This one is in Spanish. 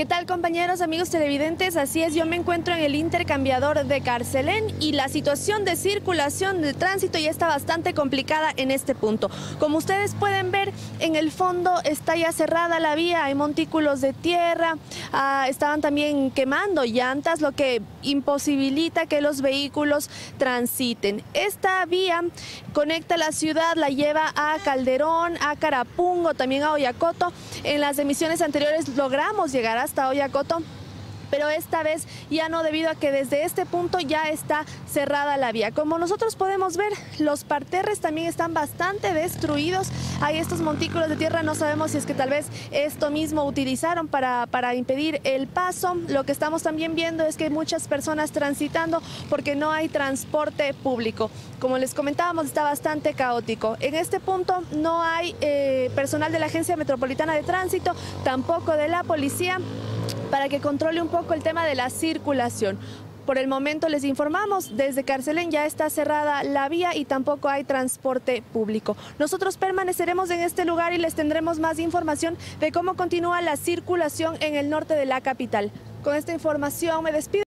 ¿Qué tal compañeros, amigos televidentes? Así es, yo me encuentro en el intercambiador de Carcelén y la situación de circulación de tránsito ya está bastante complicada en este punto. Como ustedes pueden ver, en el fondo está ya cerrada la vía, hay montículos de tierra, ah, estaban también quemando llantas, lo que imposibilita que los vehículos transiten. Esta vía conecta la ciudad, la lleva a Calderón, a Carapungo, también a Oyacoto. En las emisiones anteriores logramos llegar a hasta Oyacoto pero esta vez ya no debido a que desde este punto ya está cerrada la vía. Como nosotros podemos ver, los parterres también están bastante destruidos. Hay estos montículos de tierra, no sabemos si es que tal vez esto mismo utilizaron para, para impedir el paso. Lo que estamos también viendo es que hay muchas personas transitando porque no hay transporte público. Como les comentábamos, está bastante caótico. En este punto no hay eh, personal de la Agencia Metropolitana de Tránsito, tampoco de la policía para que controle un poco el tema de la circulación. Por el momento les informamos, desde Carcelén ya está cerrada la vía y tampoco hay transporte público. Nosotros permaneceremos en este lugar y les tendremos más información de cómo continúa la circulación en el norte de la capital. Con esta información me despido.